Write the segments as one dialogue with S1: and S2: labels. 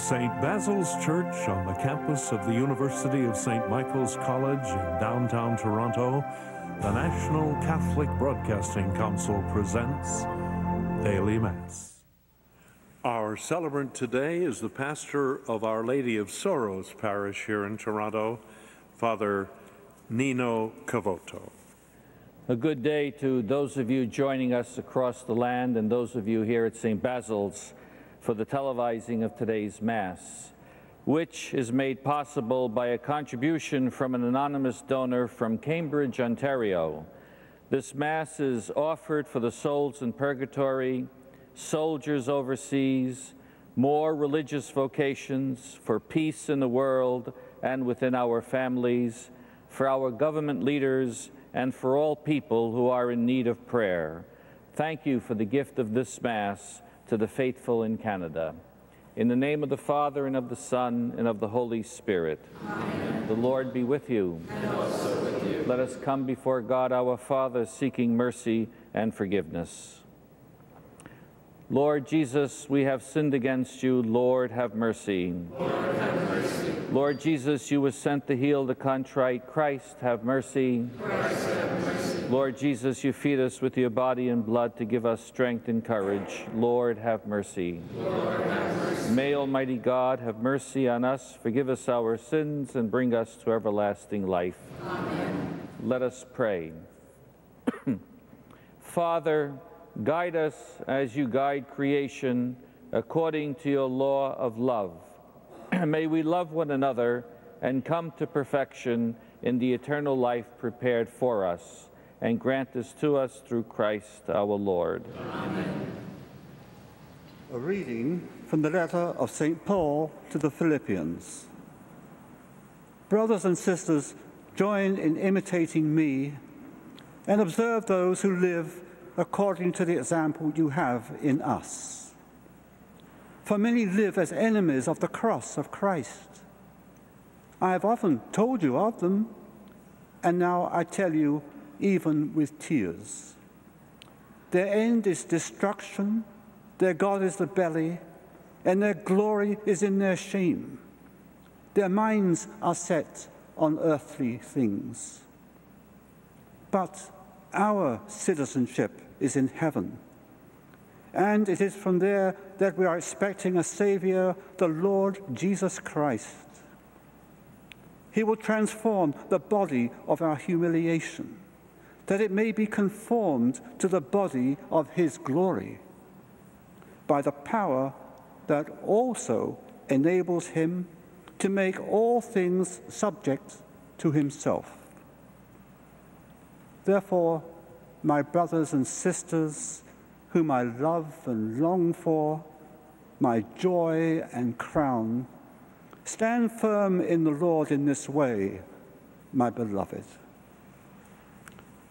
S1: St. Basil's Church on the campus of the University of St. Michael's College in downtown Toronto, the National Catholic Broadcasting Council presents Daily Mass. Our celebrant today is the pastor of Our Lady of Sorrows parish here in Toronto, Father Nino Cavoto.
S2: A good day to those of you joining us across the land and those of you here at St. Basil's for the televising of today's Mass, which is made possible by a contribution from an anonymous donor from Cambridge, Ontario. This Mass is offered for the souls in purgatory, soldiers overseas, more religious vocations, for peace in the world and within our families, for our government leaders, and for all people who are in need of prayer. Thank you for the gift of this Mass to the faithful in Canada. In the name of the Father, and of the Son, and of the Holy Spirit. Amen. The Lord be with you.
S3: And also with you.
S2: Let us come before God our Father, seeking mercy and forgiveness. Lord Jesus, we have sinned against you. Lord, have mercy.
S3: Lord, have mercy.
S2: Lord Jesus, you were sent to heal the contrite. Christ, have mercy.
S3: Christ, have mercy.
S2: Lord Jesus, you feed us with your body and blood to give us strength and courage. Lord, have mercy.
S3: Lord, have mercy.
S2: May Almighty God have mercy on us, forgive us our sins, and bring us to everlasting life.
S3: Amen.
S2: Let us pray. Father, guide us as you guide creation according to your law of love. May we love one another and come to perfection in the eternal life prepared for us and grant this to us through Christ our Lord.
S3: Amen.
S4: A reading from the letter of St. Paul to the Philippians. Brothers and sisters, join in imitating me and observe those who live according to the example you have in us. For many live as enemies of the cross of Christ. I have often told you of them, and now I tell you even with tears. Their end is destruction, their God is the belly, and their glory is in their shame. Their minds are set on earthly things. But our citizenship is in heaven, and it is from there that we are expecting a Savior, the Lord Jesus Christ. He will transform the body of our humiliation that it may be conformed to the body of his glory, by the power that also enables him to make all things subject to himself. Therefore, my brothers and sisters, whom I love and long for, my joy and crown, stand firm in the Lord in this way, my beloved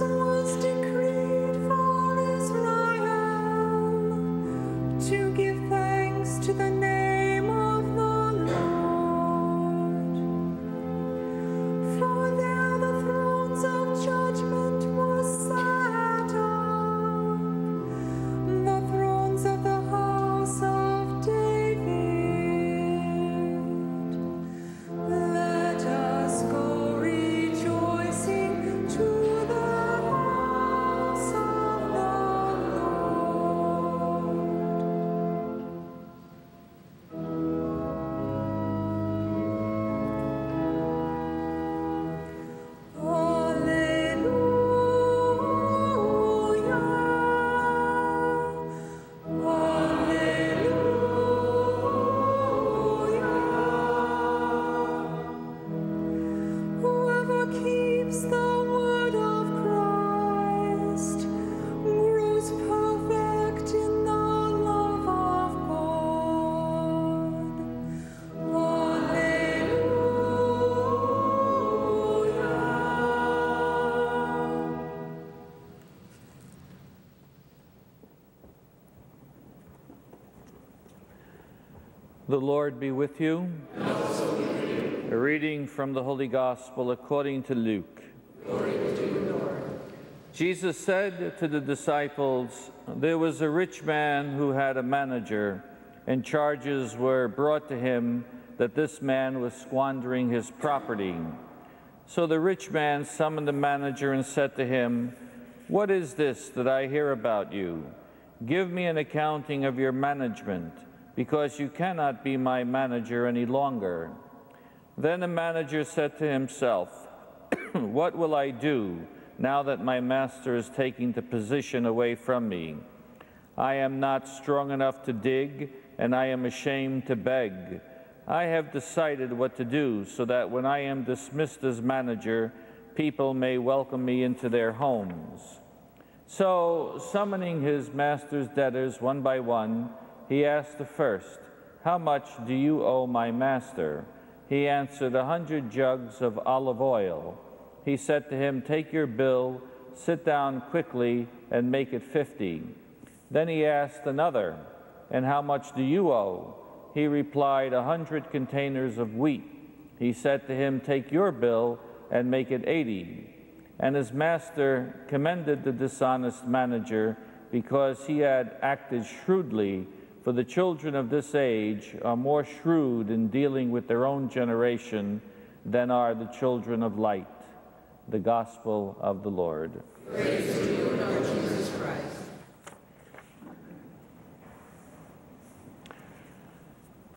S5: was decreed. The
S2: Lord be with you. A reading from the Holy Gospel according to Luke. Jesus said to the disciples, There was a rich man who had a manager, and charges were brought to him that this man was squandering his property. So the rich man summoned the manager and said to him, What is this that I hear about you? Give me an accounting of your management, because you cannot be my manager any longer. Then the manager said to himself, What will I do now that my master is taking the position away from me? I am not strong enough to dig, and I am ashamed to beg. I have decided what to do so that when I am dismissed as manager, people may welcome me into their homes. So, summoning his master's debtors one by one, he asked the first, How much do you owe my master? He answered, A hundred jugs of olive oil. He said to him, Take your bill, sit down quickly, and make it fifty. Then he asked another, And how much do you owe? He replied, A hundred containers of wheat. He said to him, Take your bill and make it eighty. And his master commended the dishonest manager because he had acted shrewdly. For the children of this age are more shrewd in dealing with their own generation than are the children of light. The Gospel of the Lord.
S3: Praise